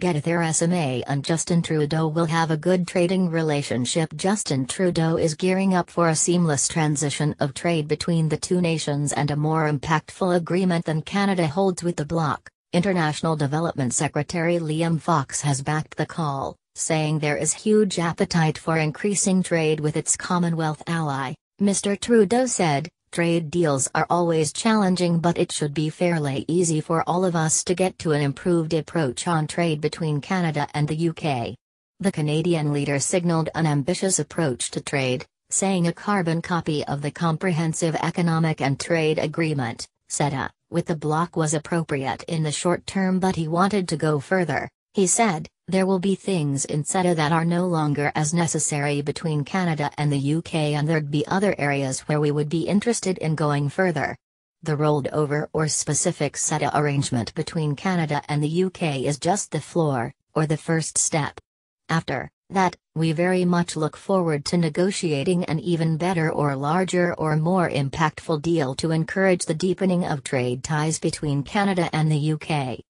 Getty Theresa May and Justin Trudeau will have a good trading relationship. Justin Trudeau is gearing up for a seamless transition of trade between the two nations and a more impactful agreement than Canada holds with the bloc. International Development Secretary Liam Fox has backed the call, saying there is huge appetite for increasing trade with its Commonwealth ally. Mr. Trudeau said, Trade deals are always challenging, but it should be fairly easy for all of us to get to an improved approach on trade between Canada and the UK. The Canadian leader signaled an ambitious approach to trade, saying a carbon copy of the Comprehensive Economic and Trade Agreement, CETA, with the bloc was appropriate in the short term, but he wanted to go further. He said, there will be things in CETA that are no longer as necessary between Canada and the UK, and there'd be other areas where we would be interested in going further. The rolled over or specific CETA arrangement between Canada and the UK is just the floor, or the first step. After that, we very much look forward to negotiating an even better or larger or more impactful deal to encourage the deepening of trade ties between Canada and the UK.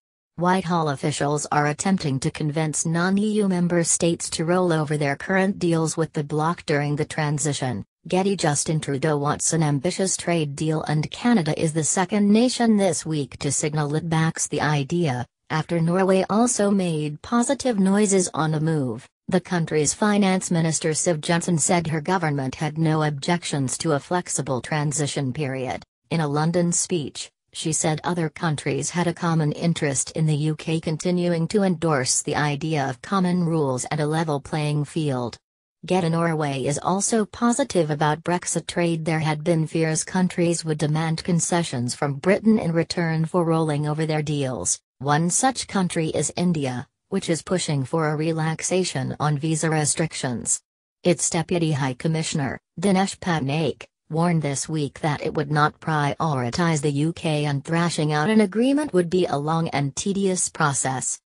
Whitehall officials are attempting to convince non-EU member states to roll over their current deals with the bloc during the transition. Getty Justin Trudeau wants an ambitious trade deal and Canada is the second nation this week to signal it backs the idea, after Norway also made positive noises on the move. The country's finance minister Siv Jensen said her government had no objections to a flexible transition period. In a London speech, she said other countries had a common interest in the UK continuing to endorse the idea of common rules and a level playing field. Getty Norway is also positive about Brexit trade. There had been fears countries would demand concessions from Britain in return for rolling over their deals. One such country is India, which is pushing for a relaxation on visa restrictions. Its Deputy High Commissioner, Dinesh Patnaik, warned this week that it would not prioritize the UK and thrashing out an agreement would be a long and tedious process.